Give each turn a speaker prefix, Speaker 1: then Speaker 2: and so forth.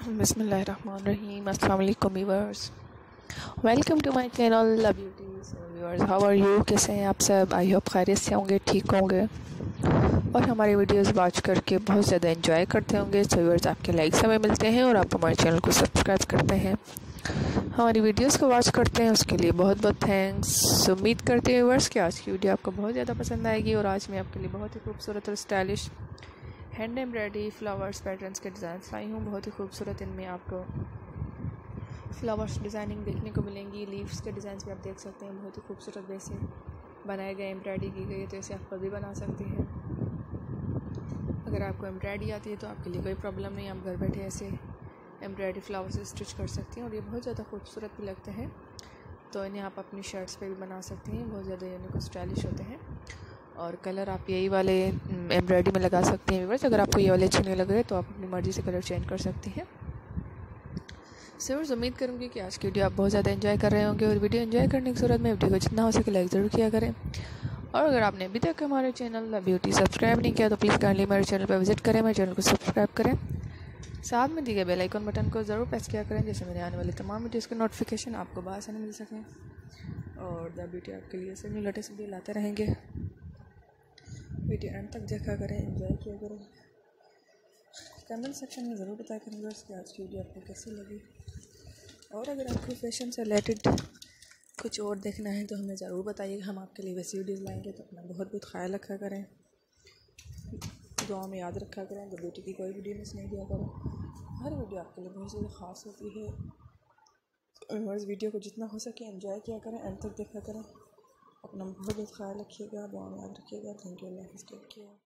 Speaker 1: Alaikum welcome to my channel love how are you कैसे हैं आप सब? आई होप खैरियत से होंगे, ठीक होंगे। और हमारी वीडियोस वॉच करके बहुत ज़्यादा एंजॉय करते होंगे। सो व्यूअर्स आपके लाइक्स हमें मिलते हैं और आप हमारे चैनल को सब्सक्राइब करते हैं। हमारी वीडियोस को वॉच करते हैं, उसके लिए बहुत बहुत थैंक्स उम्मीद करते हैं व्यूअर्स कि आज की वीडियो आपको बहुत ज़्यादा पसंद आएगी और आज मैं आपके लिए बहुत ही खूबसूरत और stylish hand embroidery flowers patterns के डिज़ाइन लाई हूँ बहुत ही खूबसूरत इनमें आपको फ्लावर्स डिज़ाइनिंग देखने को मिलेंगी. लीव्स के डिज़ाइन भी आप देख सकते हैं. बहुत ही खूबसूरत वैसे बनाए गए एम्ब्रॉयडरी की गई है तो इसे आप कभी बना सकते हैं. अगर आपको एम्ब्रॉयडरी आती है तो आपके लिए कोई प्रॉब्लम नहीं आप घर बैठे ऐसे एम्ब्रॉयडरी फ्लावर्स स्टिच कर सकते हैं और ये बहुत ज़्यादा खूबसूरत भी लगते हैं. तो इन्हें आप अपनी शर्ट्स पे भी बना सकते हैं. बहुत ज़्यादा यूनिक स्टाइलिश होते हैं. और कलर आप यही वाले एम्ब्रॉयडरी में लगा सकते हैं व्यूवर्स अगर आपको ये वाले अच्छे नहीं लग रहे तो आप अपनी मर्ज़ी से कलर चेंज कर सकते हैं। सर उम्मीद करूँगी कि आज की वीडियो आप बहुत ज़्यादा एंजॉय कर रहे होंगे। और वीडियो एंजॉय करने की सूरत में वीडियो को जितना हो सके लाइक ज़रूर किया करें। और अगर आपने अभी तक हमारे चैनल द ब्यूटी सब्सक्राइब नहीं किया तो प्लीज़ काइंडली मेरे चैनल पर विज़िट करें, मेरे चैनल को सब्सक्राइब करें। साथ में दिए गए बेल आइकन बटन को ज़रूर प्रेस किया करें जैसे मेरे आने वाली तमाम वीडियोज़ के नोटिफिकेशन आपको से मिल सकें। और द ब्यूटी आपके लिए सभी लेटेस्ट वीडियो लाते रहेंगे। वीडियो एंड तक देखा करें एंजॉय किया करें। कमेंट सेक्शन में ज़रूर बताया करें कि आज की वीडियो आपको कैसी लगी। और अगर आपको फ़ैशन से रिलेटेड कुछ और देखना है तो हमें ज़रूर बताइए। हम आपके लिए वैसी वीडियोज़ लाएँगे तो अपना बहुत बहुत ख्याल रखा करें। दुआ में याद रखा करें तो बेटी की कोई वीडियो मिस नहीं दिया करें। हर वीडियो आपके लिए बहुत ज़्यादा ख़ास होती है। इस वीडियो को जितना हो सके एंजॉय किया करें, एंड तक देखा करें। अपना बहुत ख्याल रखिएगा बहुत याद रखिएगा। थैंक यू अल्लाह टेक केयर